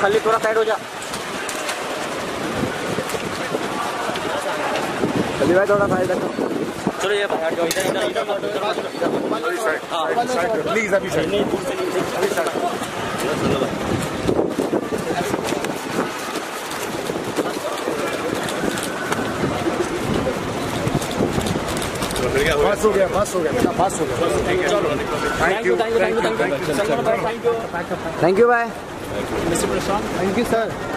खाली थोड़ा साइड हो जा खाली भाई थोड़ा साइड रखो चलो ये इधर इधर इधर प्लीज़ अभी साइड बस हो गया बस हो गया बेटा बस हो गया Thank you. Thank you. Thank you. Thank you. Thank you. Thank you. Thank you. Thank you. Thank you. Thank you. Thank you. Thank you. Thank you. Thank you. Thank you. Thank you. Mr. Prashant. Thank you, sir.